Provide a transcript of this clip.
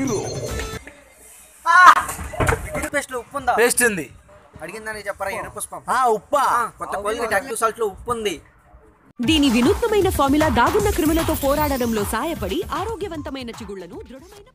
Hero పేస్ట్లో ఉప్పు ఉందా paste ఉంది. అడిగిందని చెప్పరా ఎర్ర ఆ ఉప్పా. కొత్త కోల్గేట్ యాక్టివ్ సాల్ట్లో ఉప్పు ఉంది దీని వినూత్నమైన ఫార్ములా దాగున్న క్రిములతో పోరాడడంలో సాయపడి ఆరోగ్యవంతమైన చిగుళ్ళను దృఢమైన